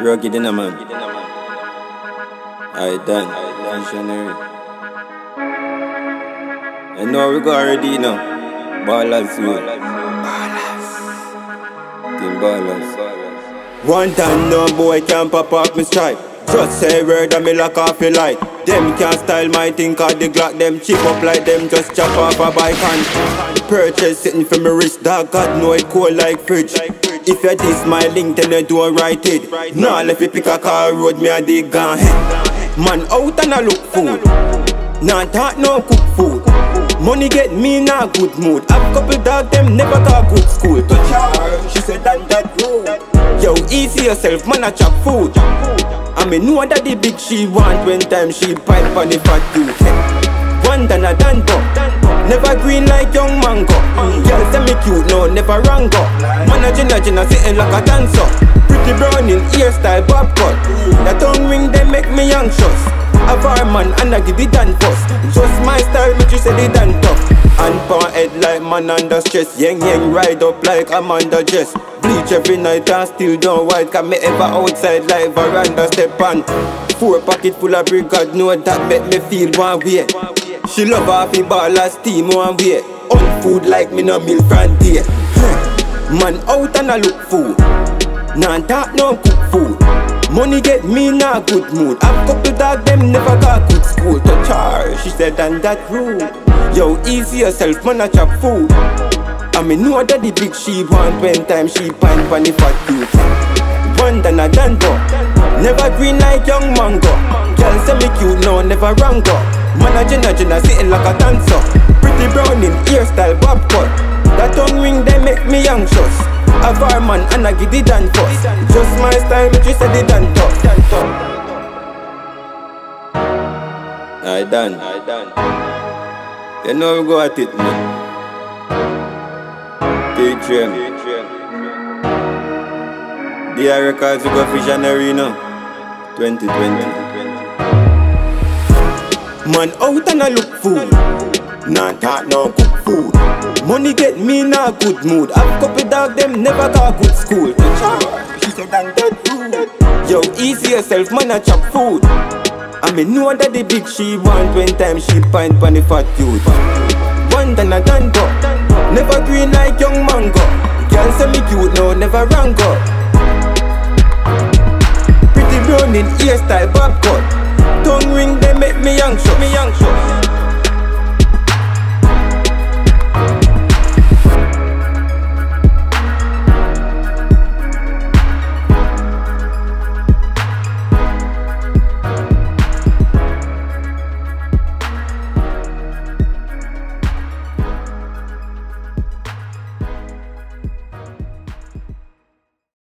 Rugged in a man. I done. Visionary. I know we go already now. Ballers, you. Ballers. Team ballers. One time, no boy can pop up me strike. Just say word and me lock off your light. Them can't style my thing cause the Glock them cheap up like them just chop off a bike and Purchase sitting for me wrist dog God know it cold like fridge If you diss my link then you don't write it. Nah let me pick a car road me a dig gone Man out and I look food. Nah talk no cook food. Money get me in a good mood. Have couple dog them never got good school. Touch her, she said that that Yo easy yourself man I chop food. I me know that the big she want when time she pipe on the fat tooth. One than a danto, never green like young mango. Mm. Cute, no never wrong go. Man a jenna sitting like a dancer. Pretty brown in hairstyle bob cut. The tongue ring they make me anxious. A man and I give the dan first. Just my style, make you say the dan tough. And pound head like man under stress. Yang yang ride up like under dress. Bleach every night and still don't white Cause me ever outside like veranda step on Four pocket full of brick God know that make me feel one way She love half the ball as steam one way On food like me no meal frontier Man out and I look food Nah talk no cook food Money get me in a good mood. I've couple dog them never got good school To charge, she said and that rude. Yo easy yourself man a chop food. I me know that the big she want when time she pine pon the fat tooth One than a danto Never green like young mango. Girl say me cute no never wrong go. Man a jenna jenna sitting like a dancer Pretty brown in hairstyle bob cut That tongue ring they make me anxious A far man and I give the dan first Just my style make you say the dan top I done, I done You know we go at it man Patreon. The records we go visionary now. 2020. Man out and I look food. Nah talk no cook food. Money get me in a good mood. Have couple dog them never got good school. She said I'm dead. Yo easy yourself man a chop food. I me know that the big she want when time she pint pon the fat youth. One than a dango. Never green like young mango. Girl say me cute, no never wrong go. Pretty brown in hairstyle bob cut. Tongue ring they make me anxious. Me anxious.